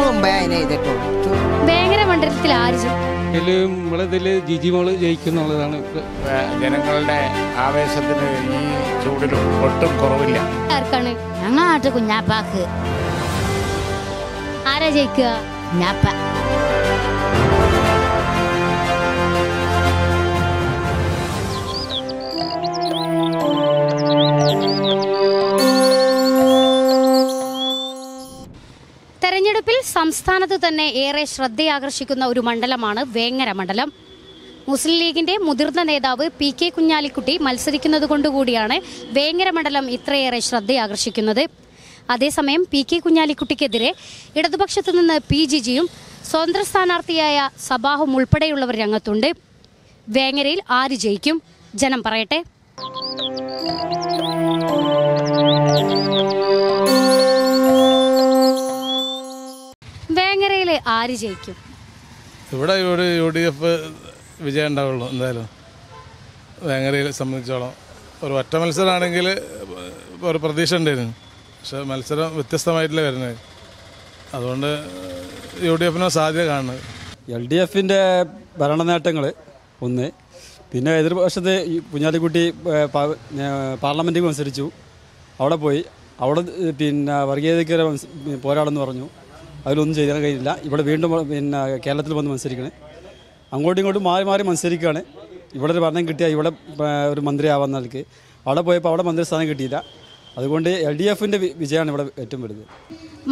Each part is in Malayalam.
ഞങ്ങൾ മുമ്പേ അതിനെ ചെയ്തിട്ടുള്ളൂ. വേങ്ങര മണ്ഡലത്തിൽ ആര് ജയിക്കും ഇതിൽ നമ്മളിതിൽ ജിജി മോൾ ജയിക്കുന്നുള്ളതാണ് ജനങ്ങളുടെ ആവേശത്തിന് ഈ ചൂടിലും ഒട്ടും കുറവില്ല. ആർക്കാണ്? ഞങ്ങളെ നാട്ടിൽ കുഞ്ഞാപ്പാക്ക്. ആരാ ജയിക്കുക? കുഞ്ഞാപ്പ. സംസ്ഥാനത്ത് തന്നെ ഏറെ ശ്രദ്ധയാകർഷിക്കുന്ന ഒരു മണ്ഡലമാണ് വേങ്ങര മണ്ഡലം. മുസ്ലിം ലീഗിന്റെ മുതിർന്ന നേതാവ് പി കെ കുഞ്ഞാലിക്കുട്ടി മത്സരിക്കുന്നത് കൊണ്ടുകൂടിയാണ് വേങ്ങര മണ്ഡലം ഇത്രയേറെ ശ്രദ്ധയാകർഷിക്കുന്നത്. അതേസമയം പി കെ കുഞ്ഞാലിക്കുട്ടിക്കെതിരെ ഇടതുപക്ഷത്തു നിന്ന് പി ജിജിയും സ്വതന്ത്ര സ്ഥാനാർത്ഥിയായ സബാഹും ഉൾപ്പെടെയുള്ളവർ രംഗത്തുണ്ട്. വേങ്ങരയിൽ ആര് ജയിക്കും? ജനം പറയട്ടെ. വേങ്ങരയിൽ ആര് ജയിക്കും? ഇവിടെ ഒരു യു ഡി എഫ് വിജയം ഉണ്ടാവുള്ളൂ എന്തായാലും. വേങ്ങരയെ സംബന്ധിച്ചോളം. ഒരു ഒറ്റ മത്സരമാണെങ്കിൽ ഒരു പ്രതീക്ഷ ഉണ്ടായിരുന്നു. പക്ഷെ മത്സരം വ്യത്യസ്തമായിട്ടില്ല വരുന്നത്. അതുകൊണ്ട് യു ഡി എഫിന് സാധ്യത കാണുന്നത്. എൽ ഡി എഫിന്റെ ഭരണ നേട്ടങ്ങൾ ഒന്ന്. പിന്നെ എതിർപക്ഷത്ത് ഈ കുഞ്ഞാലിക്കുട്ടി പാർലമെന്റിൽ മത്സരിച്ചു. അവിടെ പോയി. അവിടെ പിന്നെ വർഗീയതയ്ക്ക് പോരാടെന്ന് പറഞ്ഞു. അതിലൊന്നും ചെയ്യാൻ കഴിയില്ല. ഇവിടെ വീണ്ടും പിന്നെ കേരളത്തിൽ വന്ന് മത്സരിക്കണേ. അങ്ങോട്ടും ഇങ്ങോട്ടും മാറി മാറി മത്സരിക്കുകയാണ്. ഇവിടെ ഒരു ഭരണം കിട്ടിയാൽ ഇവിടെ ഒരു മന്ത്രിയാവാൻ നൽകി അവിടെ പോയപ്പോൾ അവിടെ മന്ത്രിസ്ഥാനം കിട്ടിയില്ല. അതുകൊണ്ട് എൽ ഡി എഫിന്റെ വിജയമാണ് ഇവിടെ ഏറ്റവും വലുത്.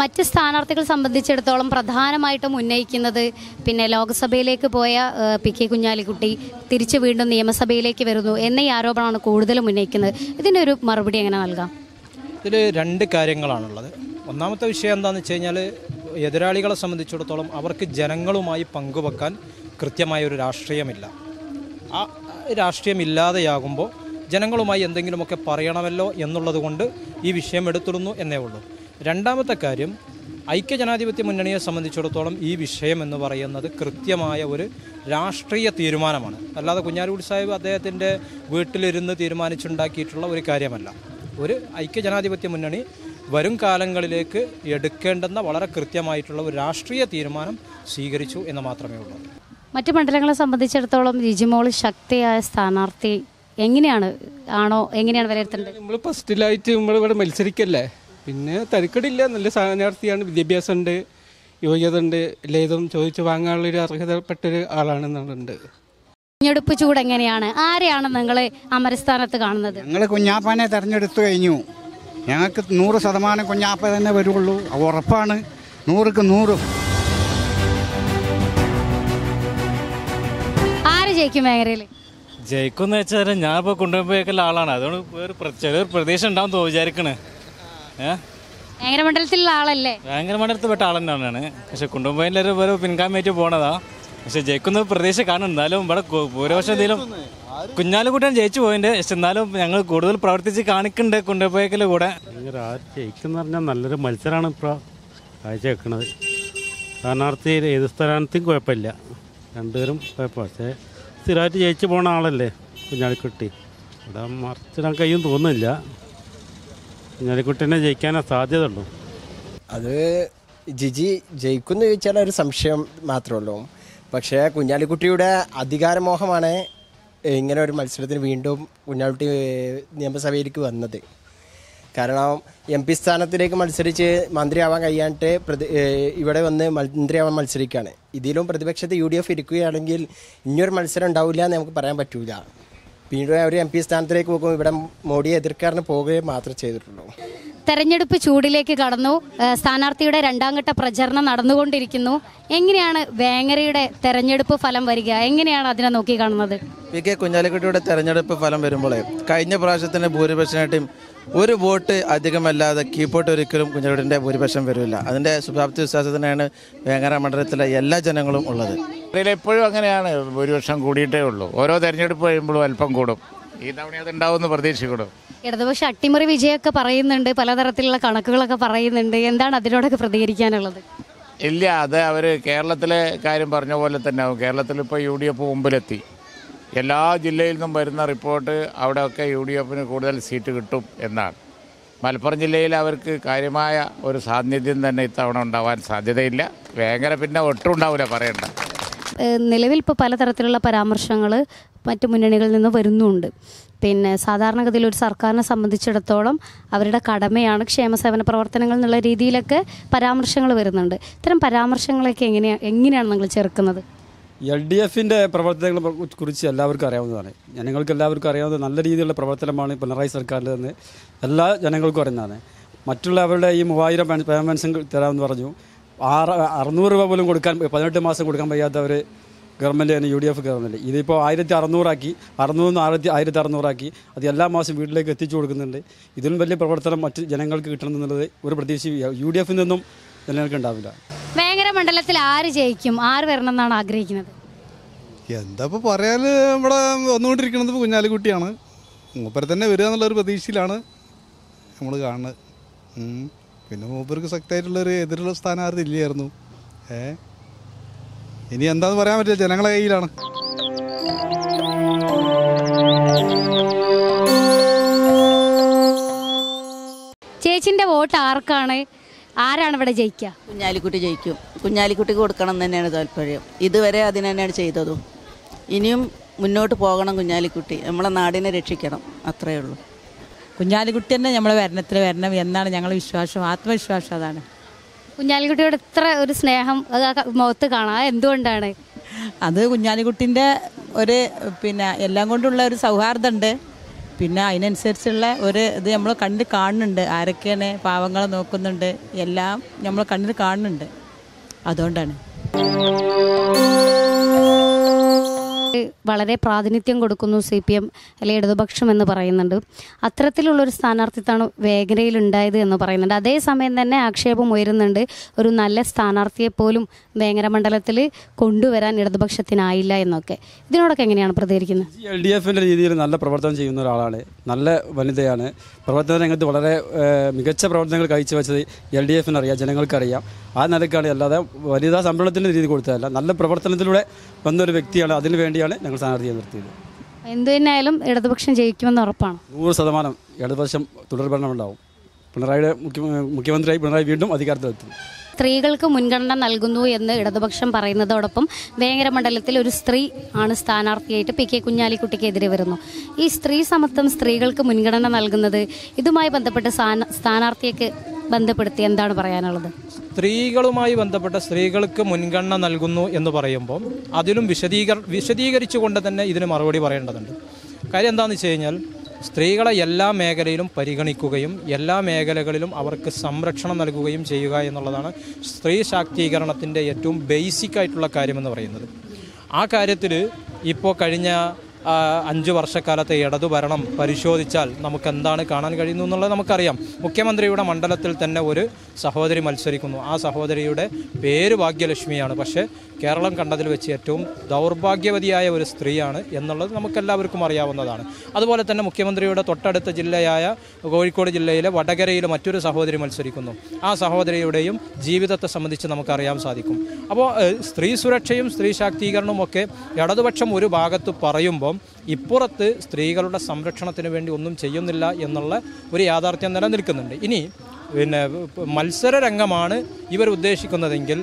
മറ്റ് സ്ഥാനാർത്ഥികൾ സംബന്ധിച്ചിടത്തോളം പ്രധാനമായിട്ടും ഉന്നയിക്കുന്നത് പിന്നെ ലോക്സഭയിലേക്ക് പോയ പി കെ കുഞ്ഞാലിക്കുട്ടി തിരിച്ചു വീണ്ടും നിയമസഭയിലേക്ക് വരുന്നു എന്ന ഈ ആരോപണമാണ് കൂടുതലും ഉന്നയിക്കുന്നത്. ഇതിന്റെ ഒരു മറുപടി എങ്ങനെ നൽകാം? ഇതിൽ രണ്ട് കാര്യങ്ങളാണുള്ളത്. ഒന്നാമത്തെ വിഷയം എന്താണെന്ന് വെച്ച് കഴിഞ്ഞാൽ എതിരാളികളെ സംബന്ധിച്ചിടത്തോളം അവർക്ക് ജനങ്ങളുമായി പങ്കുവെക്കാൻ കൃത്യമായ ഒരു രാഷ്ട്രീയമില്ല. ആ രാഷ്ട്രീയമില്ലാതെയാകുമ്പോൾ ജനങ്ങളുമായി എന്തെങ്കിലുമൊക്കെ പറയണമല്ലോ എന്നുള്ളത് കൊണ്ട് ഈ വിഷയം എടുത്തിടുന്നു എന്നേ ഉള്ളൂ. രണ്ടാമത്തെ കാര്യം ഐക്യജനാധിപത്യ മുന്നണിയെ സംബന്ധിച്ചിടത്തോളം ഈ വിഷയം എന്ന് പറയുന്നത് കൃത്യമായ ഒരു രാഷ്ട്രീയ തീരുമാനമാണ്. അല്ലാതെ കുഞ്ഞാലിക്കുടി സാഹിബ് അദ്ദേഹത്തിന്റെ വീട്ടിലിരുന്ന് തീരുമാനിച്ചുണ്ടാക്കിയിട്ടുള്ള ഒരു കാര്യമല്ല. ഒരു ഐക്യജനാധിപത്യ മുന്നണി വരും കാലങ്ങളിലേക്ക് എടുക്കേണ്ടെന്ന വളരെ കൃത്യമായിട്ടുള്ള ഒരു രാഷ്ട്രീയ തീരുമാനം സ്വീകരിച്ചു എന്ന് മാത്രമേ ഉള്ളൂ. മറ്റു മണ്ഡലങ്ങളെ സംബന്ധിച്ചിടത്തോളം രിജിമോൾ ശക്തിയായ സ്ഥാനാർത്ഥി എങ്ങനെയാണ്? ആണോ? എങ്ങനെയാണ് വിലയിരുത്തേണ്ടത്? നമ്മൾ ഫസ്റ്റിലായിട്ട് നമ്മൾ ഇവിടെ മത്സരിക്കല്ലേ? പിന്നെ തരക്കടില്ല. നല്ല സ്ഥാനാർത്ഥിയാണ്. വിദ്യാഭ്യാസം ഉണ്ട് യോഗ്യത ഉണ്ട് ലേതും ചോദിച്ചു വാങ്ങാനുള്ള വാങ്ങാനുള്ളൊരു അർഹതപ്പെട്ടൊരു ആളാണെന്നുണ്ട്. തെരഞ്ഞെടുപ്പ് ചൂട് എങ്ങനെയാണ്? ആരെയാണ് നിങ്ങൾ അമരസ്ഥാനത്ത് കാണുന്നത്? ഞങ്ങൾ കുഞ്ഞാപ്പാനെ തെരഞ്ഞെടുത്തു കഴിഞ്ഞു. ഞങ്ങൾക്ക് നൂറ് ശതമാനം കുഞ്ഞാപ്പ തന്നെ വരുള്ളൂ. അത് ഉറപ്പാണ്. നൂറുക്ക് നൂറ്. ആര് ജയിക്കും മേഖലയിൽ? വെച്ചാൽ ഞാൻ ഇപ്പോൾ കൊണ്ടുപോയേക്കുള്ള ആളാണ്. അതുകൊണ്ട് വേറെ പ്ര- ചെറിയൊരു പ്രതീക്ഷ ഉണ്ടാവും തോ വിചാരിക്കണേ. മണ്ഡലത്തിലുള്ള ആളല്ലേ? ഭയങ്കര മണ്ഡലത്തിൽ പെട്ട ആൾ തന്നെയാണ് പക്ഷെ കൊണ്ടുപോയില്ലൊരു പിൻകാമേറ്റ് പോണതാ. പക്ഷെ ജയിക്കുന്ന പ്രതീക്ഷ കാണും. എന്നാലും ഇവിടെ ഭൂരിപക്ഷം എന്തെങ്കിലും കുഞ്ഞാലുകുട്ടിയാണ് ജയിച്ചു പോയിന്റ് പക്ഷെ എന്നാലും ഞങ്ങൾ കൂടുതൽ പ്രവർത്തിച്ച് കാണിക്കുന്നുണ്ട് കൊണ്ടുപോയക്കൽ കൂടെ. ജയിക്കുന്ന പറഞ്ഞാൽ നല്ലൊരു മത്സരമാണ് ഇപ്പോൾ കാഴ്ച വെക്കുന്നത് സ്ഥാനാർത്ഥി ഏത് സ്ഥാനാർത്ഥിയും കുഴപ്പമില്ല. രണ്ടുപേരും കുഴപ്പം പക്ഷേ സ്ഥിരമായിട്ട് ജയിച്ചു പോണ ആളല്ലേ കുഞ്ഞാലിക്കുട്ടി. ഇവിടെ മറിച്ചിടാൻ കഴിയും തോന്നുന്നില്ല. കുഞ്ഞാലിക്കുട്ടീനെ ജയിക്കാനേ സാധ്യത ഉള്ളൂ അത് ജിജി ജയിക്കുമെന്ന് ചോദിച്ചാൽ ഒരു സംശയം മാത്രമേ ഉള്ളൂ. പക്ഷേ കുഞ്ഞാലിക്കുട്ടിയുടെ അധികാരമോഹമാണ് ഇങ്ങനെ ഒരു മത്സരത്തിന് വീണ്ടും കുഞ്ഞാളുട്ടി നിയമസഭയിലേക്ക് വന്നത്. കാരണം എം പി സ്ഥാനത്തിലേക്ക് മത്സരിച്ച് മന്ത്രിയാവാൻ കഴിയാണ്ട് പ്രതി ഇവിടെ വന്ന് മന്ത്രിയാവാൻ മത്സരിക്കുകയാണ്. ഇതിലും പ്രതിപക്ഷത്ത് യു ഡി എഫ് ഇരിക്കുകയാണെങ്കിൽ ഇനിയൊരു മത്സരം ഉണ്ടാവില്ല എന്ന് നമുക്ക് പറയാൻ പറ്റില്ല വീണ്ടും ഒരു എം പി സ്ഥാനത്തിലേക്ക് പോകുമ്പോൾ ഇവിടെ മോഡിയെ എതിർക്കാരന് പോകുകയും മാത്രമേ ചെയ്തിട്ടുള്ളൂ. തെരഞ്ഞെടുപ്പ് ചൂടിലേക്ക് കടന്നു സ്ഥാനാർത്ഥിയുടെ രണ്ടാം ഘട്ട പ്രചരണം നടന്നുകൊണ്ടിരിക്കുന്നു. എങ്ങനെയാണ് വേങ്ങരയുടെ തെരഞ്ഞെടുപ്പ് ഫലം വരിക? എങ്ങനെയാണ് അതിനെ നോക്കി കാണുന്നത്? പി കെ കുഞ്ഞാലിക്കുട്ടിയുടെ തെരഞ്ഞെടുപ്പ് ഫലം വരുമ്പോൾ കഴിഞ്ഞ പ്രാവശ്യത്തിന് ഭൂരിപക്ഷമായിട്ടും ഒരു വോട്ട് അധികമല്ലാതെ കീപ്പോട്ട് ഒരിക്കലും കുഞ്ഞാലിക്കുട്ടിന്റെ ഭൂരിപക്ഷം വരില്ല. അതിന്റെ ശുഭാപ്തി വിശ്വാസത്തിനാണ് വേങ്ങര മണ്ഡലത്തിലെ എല്ലാ ജനങ്ങളും ഉള്ളത്. എപ്പോഴും അങ്ങനെയാണ് ഭൂരിപക്ഷം കൂടിയിട്ടേ ഉള്ളൂ. ഓരോ തെരഞ്ഞെടുപ്പ് കഴിയുമ്പോഴും അല്പം കൂടും. ഈ തവണ അത് ഉണ്ടാവുമെന്ന് പ്രതീക്ഷിക്കണം ഇടതുപക്ഷ അട്ടിമറി വിജയമൊക്കെ പറയുന്നുണ്ട് പലതരത്തിലുള്ള കണക്കുകളൊക്കെ പറയുന്നുണ്ട്. എന്താണ് അതിനോടൊക്കെ പ്രതികരിക്കാനുള്ളത്? ഇല്ല അത് അവർ കേരളത്തിലെ കാര്യം പറഞ്ഞ പോലെ തന്നെ ആവും. കേരളത്തിൽ ഇപ്പോൾ യു ഡി എഫ് മുമ്പിലെത്തി. എല്ലാ ജില്ലയിൽ നിന്നും വരുന്ന റിപ്പോർട്ട് അവിടെയൊക്കെ യു ഡി എഫിന് കൂടുതൽ സീറ്റ് കിട്ടും എന്നാണ്. മലപ്പുറം ജില്ലയിൽ അവർക്ക് കാര്യമായ ഒരു സാന്നിധ്യം തന്നെ ഇത്തവണ ഉണ്ടാവാൻ സാധ്യതയില്ല. വേങ്ങര പിന്നെ ഒട്ടും ഉണ്ടാവില്ല പറയണ്ട. നിലവിൽ ഇപ്പോൾ പലതരത്തിലുള്ള പരാമർശങ്ങൾ മറ്റു മുന്നണികളിൽ നിന്ന് വരുന്നുണ്ട്. പിന്നെ സാധാരണഗതിയിൽ ഒരു സർക്കാരിനെ സംബന്ധിച്ചിടത്തോളം അവരുടെ കടമയാണ് ക്ഷേമസേവന പ്രവർത്തനങ്ങൾ എന്നുള്ള രീതിയിലൊക്കെ പരാമർശങ്ങൾ വരുന്നുണ്ട്. ഇത്തരം പരാമർശങ്ങളൊക്കെ എങ്ങനെയാണ് എങ്ങനെയാണ് നിങ്ങൾ ചെറുക്കുന്നത്? എൽ ഡി എഫിന്റെ പ്രവർത്തനങ്ങളെ കുറിച്ച് എല്ലാവർക്കും അറിയാവുന്നതാണ്. ജനങ്ങൾക്ക് എല്ലാവർക്കും അറിയാവുന്ന നല്ല രീതിയിലുള്ള പ്രവർത്തനമാണ് പിണറായി സർക്കാരിന്റെ തന്നെ. എല്ലാ ജനങ്ങൾക്കും അറിയുന്നതാണ്. മറ്റുള്ളവരുടെ ഈ മൂവായിരം പേയ്മെന്റ്സും തരാമെന്ന് പറഞ്ഞു. ആറ് അറുന്നൂറ് രൂപ പോലും കൊടുക്കാൻ പതിനെട്ട് മാസം കൊടുക്കാൻ വയ്യാത്തവർ ഗവൺമെന്റ് തന്നെ യു ഡി എഫ് ഗവൺമെന്റ് ഇതിപ്പോൾ ആയിരത്തി അറുന്നൂറാക്കി അറുന്നൂറ് ആയിരത്തി ആയിരത്തി അറുന്നൂറാക്കി അത് എല്ലാ മാസം വീട്ടിലേക്ക് എത്തിച്ചു കൊടുക്കുന്നുണ്ട്. ഇതിലും വലിയ പ്രവർത്തനം മറ്റ് ജനങ്ങൾക്ക് കിട്ടണം എന്നുള്ളത് ഒരു പ്രതീക്ഷ യു ഡി എഫിൽ നിന്നും ജനങ്ങൾക്ക് ഉണ്ടാവില്ല വേങ്ങര മണ്ഡലത്തിൽ ആര് ജയിക്കും? ആര് വരണം എന്നാണ് ആഗ്രഹിക്കുന്നത്? എന്താ ഇപ്പോൾ പറയാൻ ഇവിടെ വന്നുകൊണ്ടിരിക്കുന്നത് കുഞ്ഞാലിക്കുട്ടിയാണ് മൂപ്പരെ തന്നെ വരിക എന്നുള്ളൊരു പ്രതീക്ഷയിലാണ് നമ്മൾ കാണുന്നത്. പിന്നെ മൂപ്പർക്ക് ശക്തമായിട്ടുള്ളൊരു എതിരുള്ള സ്ഥാനാർത്ഥി ഇല്ലായിരുന്നു ഏ? ഇനി എന്താന്ന് പറയാൻ പറ്റില്ല ജനങ്ങളെ കയ്യിലാണ്. ചേച്ചിന്റെ വോട്ട് ആർക്കാണ്? ആരാണ് ഇവിടെ ജയിക്കുക കുഞ്ഞാലിക്കുട്ടി ജയിക്കും. കുഞ്ഞാലിക്കുട്ടിക്ക് കൊടുക്കണം എന്ന് തന്നെയാണ് താല്പര്യം. ഇതുവരെ അതിന് തന്നെയാണ് ചെയ്തതും. ഇനിയും മുന്നോട്ട് പോകണം കുഞ്ഞാലിക്കുട്ടി. നമ്മളെ നാടിനെ രക്ഷിക്കണം. അത്രയേ ഉള്ളൂ. കുഞ്ഞാലിക്കുട്ടി തന്നെ നമ്മളെ വരണത്തിൽ വരണം എന്നാണ് ഞങ്ങളുടെ വിശ്വാസം. ആത്മവിശ്വാസം അതാണ്. കുഞ്ഞാലിക്കുട്ടിയോട് ഇത്ര ഒരു സ്നേഹം അത് മുഖത്ത് കാണാം. എന്തുകൊണ്ടാണ്? അത് കുഞ്ഞാലിക്കുട്ടിന്റെ ഒരു പിന്നെ എല്ലാം കൊണ്ടുള്ള ഒരു സൗഹാർദ്ദമുണ്ട്. പിന്നെ അതിനനുസരിച്ചുള്ള ഒരു ഇത് നമ്മൾ കണ്ണിൽ കാണുന്നുണ്ട്. ആരൊക്കെയാണ് പാവങ്ങളെ നോക്കുന്നുണ്ട്. എല്ലാം നമ്മൾ കണ്ണിൽ കാണുന്നുണ്ട്. അതുകൊണ്ടാണ്. വളരെ പ്രാതിനിധ്യം കൊടുക്കുന്നു സി പി എം അല്ലെ ഇടതുപക്ഷം എന്ന് പറയുന്നുണ്ട്. അത്തരത്തിലുള്ളൊരു സ്ഥാനാർത്ഥിത്വമാണ് വേഗനയിൽ ഉണ്ടായത് എന്ന് പറയുന്നുണ്ട്. അതേസമയം തന്നെ ആക്ഷേപം ഉയരുന്നുണ്ട്. ഒരു നല്ല സ്ഥാനാർത്ഥിയെ പോലും വേങ്ങര മണ്ഡലത്തിൽ കൊണ്ടുവരാൻ ഇടതുപക്ഷത്തിനായില്ല എന്നൊക്കെ. ഇതിനോടൊക്കെ എങ്ങനെയാണ് പ്രതികരിക്കുന്നത്? എൽ ഡി എഫിന്റെ രീതിയിൽ നല്ല പ്രവർത്തനം ചെയ്യുന്ന ഒരാളാണ്. നല്ല വനിതയാണ്. പ്രവർത്തന രംഗത്ത് വളരെ മികച്ച പ്രവർത്തനങ്ങൾ കാഴ്ചവെച്ചത് എൽ ഡി എഫിനറിയാം ജനങ്ങൾക്കറിയാം. ആ നിലക്കാണ് അല്ലാതെ വനിതാ സംരംഭത്തിന്റെ രീതി കൊടുത്തതല്ല. നല്ല പ്രവർത്തനത്തിലൂടെ വന്നൊരു വ്യക്തിയാണ്. അതിനു വേണ്ടിയാണ് ഞങ്ങൾ സ്ഥാനാർത്ഥിയെ നിർത്തിയത്. എന്തു തന്നെയായാലും ഇടതുപക്ഷം ജയിക്കുമെന്ന് ഉറപ്പാണ്. നൂറ് ശതമാനം ഇടതുപക്ഷം തുടർഭരണമുണ്ടാവും പിണറായിയുടെ മുഖ്യ മുഖ്യമന്ത്രിയായി പിണറായി വീണ്ടും അധികാരത്തിലെത്തും സ്ത്രീകൾക്ക് മുൻഗണന നൽകുന്നു എന്ന് ഇടതുപക്ഷം പറയുന്നതോടൊപ്പം വേങ്ങര മണ്ഡലത്തിൽ ഒരു സ്ത്രീ ആണ് സ്ഥാനാർത്ഥിയായിട്ട് പി കെ കുഞ്ഞാലിക്കുട്ടിക്കെതിരെ വരുന്നു. ഈ സ്ത്രീ സമത്വം സ്ത്രീകൾക്ക് മുൻഗണന നൽകുന്നത് ഇതുമായി ബന്ധപ്പെട്ട് സ്ഥാന- സ്ഥാനാർത്ഥിയൊക്കെ ബന്ധപ്പെടുത്തി എന്താണ് പറയാനുള്ളത്? സ്ത്രീകളുമായി ബന്ധപ്പെട്ട സ്ത്രീകൾക്ക് മുൻഗണന നൽകുന്നു എന്ന് പറയുമ്പോൾ അതിലും വിശദീകർ വിശദീകരിച്ചുകൊണ്ട് തന്നെ ഇതിന് മറുപടി പറയേണ്ടതുണ്ട്. കാര്യം എന്താണെന്ന് വെച്ച് കഴിഞ്ഞാൽ സ്ത്രീകളെ എല്ലാ മേഖലയിലും പരിഗണിക്കുകയും എല്ലാ മേഖലകളിലും അവർക്ക് സംരക്ഷണം നൽകുകയും ചെയ്യുക എന്നുള്ളതാണ് സ്ത്രീ ശാക്തീകരണത്തിന്റെ ഏറ്റവും ബേസിക് ആയിട്ടുള്ള കാര്യമെന്ന് പറയുന്നത്. ആ കാര്യത്തിൽ ഇപ്പോൾ കഴിഞ്ഞ അഞ്ച് വർഷക്കാലത്തെ ഇടതുഭരണം പരിശോധിച്ചാൽ നമുക്ക് എന്താണ് കാണാൻ കഴിയുന്നു എന്നുള്ളത് നമുക്കറിയാം. മുഖ്യമന്ത്രിയുടെ മണ്ഡലത്തിൽ തന്നെ ഒരു സഹോദരി മത്സരിക്കുന്നു. ആ സഹോദരിയുടെ പേര് ഭാഗ്യലക്ഷ്മിയാണ്. പക്ഷേ കേരളം കണ്ടതിൽ വെച്ച് ഏറ്റവും ദൗർഭാഗ്യവതിയായ ഒരു സ്ത്രീയാണ് എന്നുള്ളത് നമുക്കെല്ലാവർക്കും അറിയാവുന്നതാണ്. അതുപോലെ തന്നെ മുഖ്യമന്ത്രിയുടെ തൊട്ടടുത്ത ജില്ലയായ കോഴിക്കോട് ജില്ലയിലെ വടകരയിൽ മറ്റൊരു സഹോദരി മത്സരിക്കുന്നു. ആ സഹോദരിയുടെയും ജീവിതത്തെ സംബന്ധിച്ച് നമുക്കറിയാൻ സാധിക്കും. അപ്പോൾ സ്ത്രീ സുരക്ഷയും സ്ത്രീ ശാക്തീകരണവും ഒക്കെ ഇടതുപക്ഷം ഒരു ഭാഗത്ത് പറയുമ്പോൾ ഇപ്പുറത്ത് സ്ത്രീകളുടെ സംരക്ഷണത്തിന് വേണ്ടി ഒന്നും ചെയ്യുന്നില്ല എന്നുള്ള ഒരു യാഥാർത്ഥ്യം നിലനിൽക്കുന്നുണ്ട്. ഇനി പിന്നെ മത്സര രംഗമാണ് ഇവർ ഉദ്ദേശിക്കുന്നതെങ്കിൽ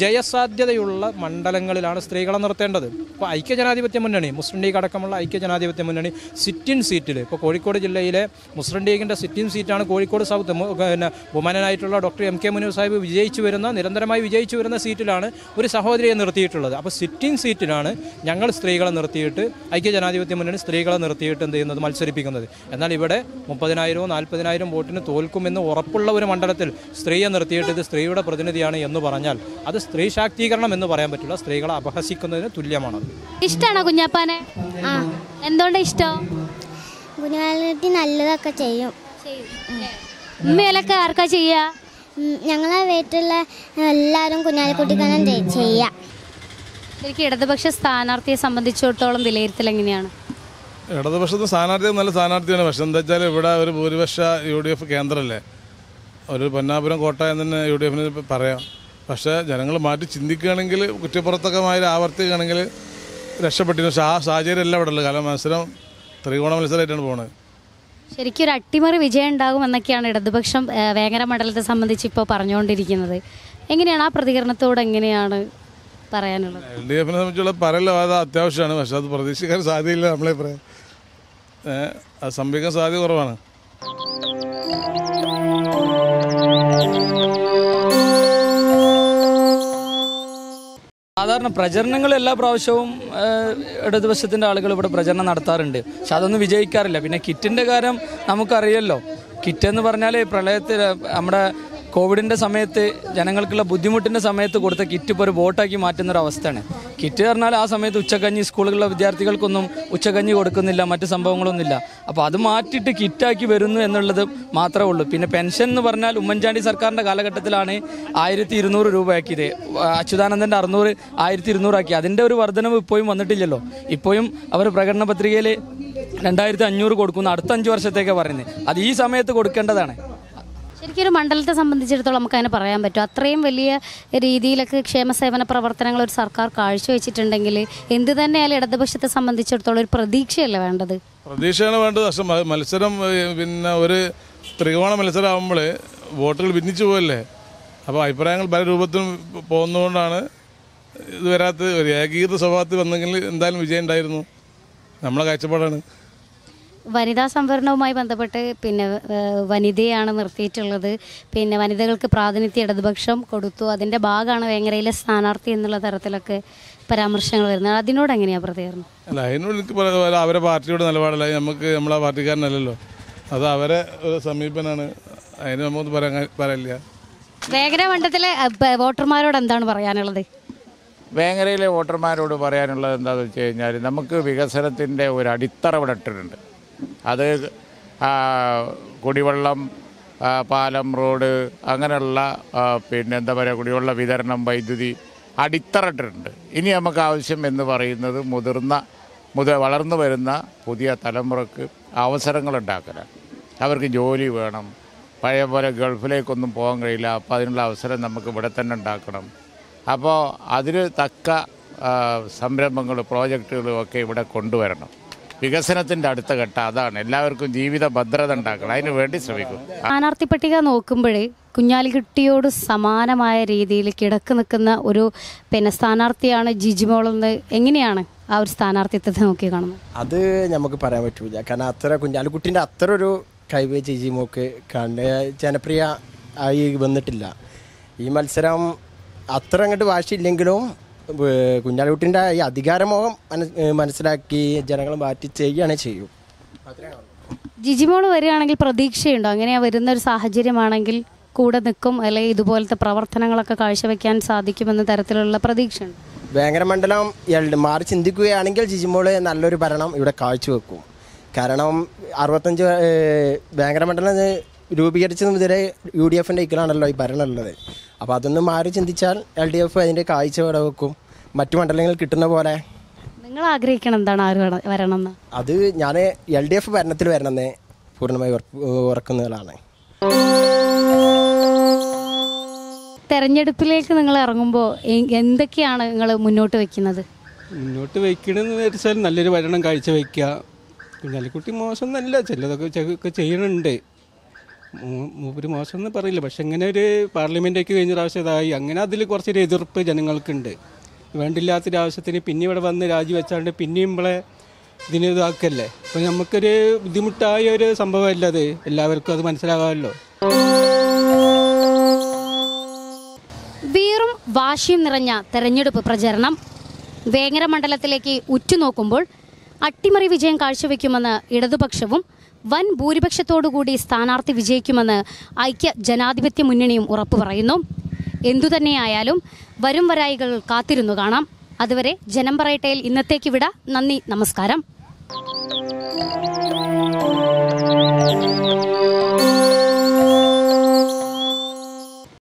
ജയസാധ്യതയുള്ള മണ്ഡലങ്ങളിലാണ് സ്ത്രീകളെ നിർത്തേണ്ടത്. ഇപ്പോൾ ഐക്യജനാധിപത്യ മുന്നണി മുസ്ലിം ലീഗ് അടക്കമുള്ള ഐക്യജനാധിപത്യ മുന്നണി സിറ്റിൻ സീറ്റിൽ ഇപ്പോൾ കോഴിക്കോട് ജില്ലയിലെ മുസ്ലിം ലീഗിന്റെ സിറ്റിൻ സീറ്റാണ് കോഴിക്കോട് സൗത്ത്. പിന്നെ വുമനായിട്ടുള്ള doctor M K Muneer Sahib വിജയിച്ചു വരുന്ന നിരന്തരമായി വിജയിച്ചു വരുന്ന സീറ്റിലാണ് ഒരു സഹോദരിയെ നിർത്തിയിട്ടുള്ളത്. അപ്പോൾ സിറ്റിൻ സീറ്റിലാണ് ഞങ്ങൾ സ്ത്രീകളെ നിർത്തിയിട്ട് ഐക്യജനാധിപത്യ മുന്നണി സ്ത്രീകളെ നിർത്തിയിട്ട് എന്ത് ചെയ്യുന്നത് മത്സരിപ്പിക്കുന്നത്. എന്നാൽ ഇവിടെ മുപ്പതിനായിരവും നാൽപ്പതിനായിരം വോട്ടിന് തോൽക്കുമെന്ന് ഉറപ്പുള്ള ഒരു മണ്ഡലത്തിൽ സ്ത്രീയെ നിർത്തിയിട്ട് ഇത് സ്ത്രീയുടെ പ്രതിനിധിയാണ് എന്ന് പറഞ്ഞാൽ അത് സ്ത്രീ ശാക്തീകരണം എന്ന് പറയാൻ പറ്റില്ല. സ്ത്രീകളെ അപഹസിക്കുന്നതിന് തുല്യമാണ് ഇഷ്ടമാണോ കുഞ്ഞാപ്പാനെ? എന്തുകൊണ്ടാ ഇഷ്ടം? കുഞ്ഞാലിറ്റി നല്ലതൊക്കെ ചെയ്യും. ഉമ്മയിലൊക്കെ ആർക്കാ ചെയ്യാ? ഞങ്ങളെ വീട്ടിലുള്ള എല്ലാവരും കുഞ്ഞാലിക്കുട്ടിക്കാനും ചെയ്യാം. എനിക്ക് ഇടതുപക്ഷ സ്ഥാനാർത്ഥിയെ സംബന്ധിച്ചിടത്തോളം വിലയിരുത്തൽ എങ്ങനെയാണ്? ഇടതുപക്ഷത്തെ സ്ഥാനാർത്ഥി നല്ല സ്ഥാനാർത്ഥിയാണ്. പക്ഷെ എന്താ വെച്ചാൽ ഇവിടെ ഒരു ഭൂരിപക്ഷ യു ഡി എഫ് കേന്ദ്രമല്ലേ ഒരു പൊന്നാപുരം കോട്ടയം തന്നെ യു ഡി എഫിന് പറയാം. പക്ഷേ ജനങ്ങൾ മാറ്റി ചിന്തിക്കുകയാണെങ്കിൽ കുറ്റപ്പുറത്തൊക്കെ മാതിരി ആവർത്തിക്കുകയാണെങ്കിൽ രക്ഷപ്പെട്ടിരുന്നു പക്ഷേ ആ സാഹചര്യം എല്ലാം ഇവിടെ ഉള്ളത്. കാരണം മത്സരം ത്രികോണ മത്സരമായിട്ടാണ് പോകുന്നത് ശരിക്കും ഒരു അട്ടിമറി വിജയം ഉണ്ടാകും എന്നൊക്കെയാണ് ഇടതുപക്ഷം വേങ്ങര മണ്ഡലത്തെ സംബന്ധിച്ച് ഇപ്പോൾ പറഞ്ഞുകൊണ്ടിരിക്കുന്നത്. എങ്ങനെയാണ് ആ പ്രതികരണത്തോട് എങ്ങനെയാണ് പറയാനുള്ളത്? എൽ ഡി എഫിനെ സംബന്ധിച്ചുള്ള പറയല അത് അത്യാവശ്യമാണ്. പക്ഷെ അത് പ്രതീക്ഷിക്കാൻ സാധ്യതയില്ല നമ്മളെ പറയാം അത് സംഭവിക്കാൻ സാധ്യത കുറവാണ്. സാധാരണ പ്രചരണങ്ങൾ എല്ലാ പ്രാവശ്യവും ഇടതുപക്ഷത്തിന്റെ ആളുകൾ ഇവിടെ പ്രചരണം നടത്താറുണ്ട്. പക്ഷെ അതൊന്നും വിജയിക്കാറില്ല. പിന്നെ കിറ്റിന്റെ കാര്യം നമുക്കറിയല്ലോ. കിറ്റ് എന്ന് പറഞ്ഞാൽ പ്രളയത്തിൽ നമ്മുടെ കോവിഡിന്റെ സമയത്ത് ജനങ്ങൾക്കുള്ള ബുദ്ധിമുട്ടിന്റെ സമയത്ത് കൊടുത്ത കിറ്റ് ഇപ്പോൾ ഒരു ബോട്ടാക്കി മാറ്റുന്ന ഒരു അവസ്ഥയാണ്. കിറ്റ് പറഞ്ഞാൽ ആ സമയത്ത് ഉച്ചക്കഞ്ഞി സ്കൂളുകളിലെ വിദ്യാർത്ഥികൾക്കൊന്നും ഉച്ചക്കഞ്ഞി കൊടുക്കുന്നില്ല മറ്റ് സംഭവങ്ങളൊന്നുമില്ല. അപ്പോൾ അത് മാറ്റിയിട്ട് കിറ്റാക്കി വരുന്നു എന്നുള്ളത് മാത്രമേ ഉള്ളൂ. പിന്നെ പെൻഷൻ എന്ന് പറഞ്ഞാൽ ഉമ്മൻചാണ്ടി സർക്കാരിന്റെ കാലഘട്ടത്തിലാണ് ആയിരത്തി ഇരുന്നൂറ് രൂപയാക്കിയത് അച്യുതാനന്ദന്റെ അറുന്നൂറ് ആയിരത്തി ഇരുന്നൂറാക്കി അതിന്റെ ഒരു വർധനവ് ഇപ്പോഴും വന്നിട്ടില്ലല്ലോ. ഇപ്പോഴും അവർ പ്രകടന പത്രികയിൽ രണ്ടായിരത്തി അഞ്ഞൂറ് കൊടുക്കുന്നു. അടുത്ത അഞ്ച് വർഷത്തേക്ക് പറയുന്നത്. അത് ഈ സമയത്ത് കൊടുക്കേണ്ടതാണ്. ശരിക്കും ഒരു മണ്ഡലത്തെ സംബന്ധിച്ചിടത്തോളം നമുക്ക് അങ്ങനെ പറയാൻ പറ്റും. അത്രയും വലിയ രീതിയിലൊക്കെ ക്ഷേമസേവന പ്രവർത്തനങ്ങൾ ഒരു സർക്കാർ കാഴ്ചവെച്ചിട്ടുണ്ടെങ്കിൽ എന്ത് തന്നെയായാലും ഇടതുപക്ഷത്തെ സംബന്ധിച്ചിടത്തോളം ഒരു പ്രതീക്ഷയല്ല വേണ്ടത്? പ്രതീക്ഷയാണ് വേണ്ടത്. പക്ഷെ മത്സരം പിന്നെ ഒരു ത്രികോണ മത്സരം ആകുമ്പോൾ വോട്ടുകൾ ഭിന്നിച്ചു പോയല്ലേ അപ്പോൾ അഭിപ്രായങ്ങൾ പല രൂപത്തിലും പോകുന്നതുകൊണ്ടാണ് ഇത് വരാത്ത ഒരു ഏകീകൃത സ്വഭാവത്തിൽ വന്നെങ്കിൽ എന്തായാലും വിജയം ഉണ്ടായിരുന്നു. നമ്മളെ കാഴ്ചപ്പാടാണ്. വനിതാ സംവരണവുമായി ബന്ധപ്പെട്ട് പിന്നെ വനിതയാണ് നിർത്തിയിട്ടുള്ളത്. പിന്നെ വനിതകൾക്ക് പ്രാതിനിധ്യ ഇടതുപക്ഷം കൊടുത്തു. അതിന്റെ ഭാഗമാണ് വേങ്ങരയിലെ സ്ഥാനാർത്ഥി എന്നുള്ള തരത്തിലൊക്കെ പരാമർശങ്ങൾ വരുന്നത്. അതിനോട് എങ്ങനെയാണ് പ്രതികരണം? അല്ല അതിനോട് എനിക്ക് പറയാൻ അവരെ പാർട്ടിയോട് നിലപാടല്ല. നമുക്ക് നമ്മളെ പാർട്ടിക്കാരനല്ലല്ലോ. അത് അവരെ ഒരു സമീപനാണ്. അതിന് നമുക്ക് പറയാൻ പറയില്ല. വേങ്ങര മണ്ഡലത്തിലെ വോട്ടർമാരോട് എന്താണ് പറയാനുള്ളത്? വേങ്ങരയിലെ വോട്ടർമാരോട് പറയാനുള്ളത് എന്താണെന്ന് വെച്ച് കഴിഞ്ഞാൽ നമുക്ക് വികസനത്തിന്റെ ഒരു അടിത്തറ ഇവിടെ ഇട്ടിട്ടുണ്ട്. അത് കുടിവെള്ളം പാലം റോഡ് അങ്ങനെയുള്ള പിന്നെ എന്താ പറയുക കുടിവെള്ള വിതരണം വൈദ്യുതി അടിത്തറട്ടുണ്ട് ഇനി നമുക്ക് ആവശ്യം എന്ന് പറയുന്നത് മുതിർന്ന മുത വളർന്നു വരുന്ന പുതിയ തലമുറയ്ക്ക് അവസരങ്ങൾ ഉണ്ടാക്കലാണ് അവർക്ക് ജോലി വേണം. പഴയ പോലെ ഗൾഫിലേക്കൊന്നും പോകാൻ കഴിയില്ല. അപ്പോൾ അതിനുള്ള അവസരം നമുക്ക് ഇവിടെ തന്നെ ഉണ്ടാക്കണം. അപ്പോൾ അതിന് തക്ക സംരംഭങ്ങൾ പ്രോജക്റ്റുകളും ഒക്കെ ഇവിടെ കൊണ്ടുവരണം. വികസനത്തിന്റെ അടുത്ത ഘട്ടം. അതാണ്. എല്ലാവർക്കും ജീവിത ഭദ്രത ഉണ്ടാക്കണം. അതിന് വേണ്ടി ശ്രമിക്കും. സ്ഥാനാർത്ഥി പട്ടിക നോക്കുമ്പോഴേ കുഞ്ഞാലിക്കുട്ടിയോട് സമാനമായ രീതിയിൽ കിടക്ക് നിൽക്കുന്ന ഒരു പിന്നെ സ്ഥാനാർത്ഥിയാണ് ജിജിമോളെന്ന് എങ്ങനെയാണ് ആ ഒരു സ്ഥാനാർത്ഥിത്വത്തെ നോക്കി കാണുന്നത്? അത് നമുക്ക് പറയാൻ പറ്റൂല. കാരണം അത്ര കുഞ്ഞാലിക്കുട്ടിന്റെ അത്ര ഒരു കഴിവ് ജിജിമോക്ക് കണ്ട് ജനപ്രിയ ആയി വന്നിട്ടില്ല. ഈ മത്സരം അത്ര അങ്ങോട്ട് വാശിയില്ലെങ്കിലും കുഞ്ഞാലിക്കുട്ടിന്റെ ഈ അധികാരമോഹം മനസ് മനസ്സിലാക്കി ജനങ്ങൾ മാറ്റി ചെയ്യുകയാണ് ചെയ്യും. ജിജിമോൾ വരികയാണെങ്കിൽ പ്രതീക്ഷയുണ്ടോ? അങ്ങനെയാ വരുന്ന ഒരു സാഹചര്യമാണെങ്കിൽ കൂടെ നിൽക്കും അല്ലെങ്കിൽ ഇതുപോലത്തെ പ്രവർത്തനങ്ങളൊക്കെ കാഴ്ചവെക്കാൻ സാധിക്കുമെന്ന തരത്തിലുള്ള പ്രതീക്ഷയുണ്ട്? വേങ്ങര മണ്ഡലം എൽ- മാറി ചിന്തിക്കുകയാണെങ്കിൽ ജിജിമോൾ നല്ലൊരു ഭരണം ഇവിടെ കാഴ്ചവെക്കും. കാരണം അറുപത്തഞ്ച് ഏഹ്, വേങ്ങര മണ്ഡലം രൂപീകരിച്ചത് മുതലേ യു ഡി എഫിന്റെ ഇക്കലാണല്ലോ ഈ ഭരണം ഉള്ളത്. അപ്പോൾ അതൊന്ന് മാറി ചിന്തിച്ചാൽ എൽ ഡി എഫ് അതിന്റെ കാഴ്ച ഇവിടെ വെക്കും. മറ്റു മണ്ഡലങ്ങളിൽ കിട്ടുന്ന പോലെ. നിങ്ങൾ ആഗ്രഹിക്കണം എന്താണ്? ആര് വരണമെന്ന്? അത് ഞാൻ എൽ ഡി എഫ് ഭരണത്തിൽ വരണമെന്ന് പൂർണമായി ഉറക്കുന്നതാണ്. തെരഞ്ഞെടുപ്പിലേക്ക് നിങ്ങൾ ഇറങ്ങുമ്പോൾ എന്തൊക്കെയാണ് നിങ്ങൾ മുന്നോട്ട് വെക്കുന്നത്? മുന്നോട്ട് വയ്ക്കണമെന്ന് വെച്ചാൽ നല്ലൊരു ഭരണം കാഴ്ച വയ്ക്കുക കുഞ്ഞാലിക്കുട്ടി മോശം എന്നല്ല ചിലതൊക്കെ ചെയ്യണുണ്ട്. മൂപ്പര് മോശം എന്ന് പറയില്ല. പക്ഷെ ഇങ്ങനെ ഒരു പാർലമെന്റേക്ക് കഴിഞ്ഞ പ്രാവശ്യം ഇതായി. അങ്ങനെ അതിൽ കുറച്ചൊരു എതിർപ്പ് ജനങ്ങൾക്കുണ്ട്. വേണ്ടില്ലാത്തൊരു ആവശ്യത്തിന് പിന്നെ ഇവിടെ വന്ന് രാജിവെച്ചാണ്ട് പിന്നെയും നമ്മളെ ഇതിന് ഇതാക്കല്ലേ? അപ്പം നമുക്കൊരു ബുദ്ധിമുട്ടായ ഒരു സംഭവമല്ല അത്? എല്ലാവർക്കും അത് മനസ്സിലാകാമല്ലോ. വീറും വാശിയും നിറഞ്ഞ തെരഞ്ഞെടുപ്പ് പ്രചരണം. വേങ്ങര മണ്ഡലത്തിലേക്ക് ഉറ്റുനോക്കുമ്പോൾ അട്ടിമറി വിജയം കാഴ്ചവെക്കുമെന്ന് ഇടതുപക്ഷവും വൻ ഭൂരിപക്ഷത്തോടുകൂടി സ്ഥാനാർത്ഥി വിജയിക്കുമെന്ന് ഐക്യ ജനാധിപത്യ മുന്നണിയും ഉറപ്പു പറയുന്നു. എന്തുതന്നെയായാലും വരും വരായികൾ കാത്തിരുന്നു കാണാം. അതുവരെ ജനം പറയട്ടയിൽ ഇന്നത്തേക്ക് വിട. നന്ദി നമസ്കാരം.